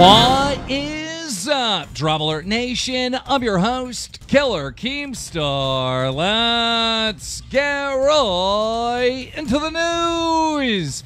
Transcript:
What is up, Drop Alert Nation? I'm your host, Killer Keemstar. Let's get right into the news.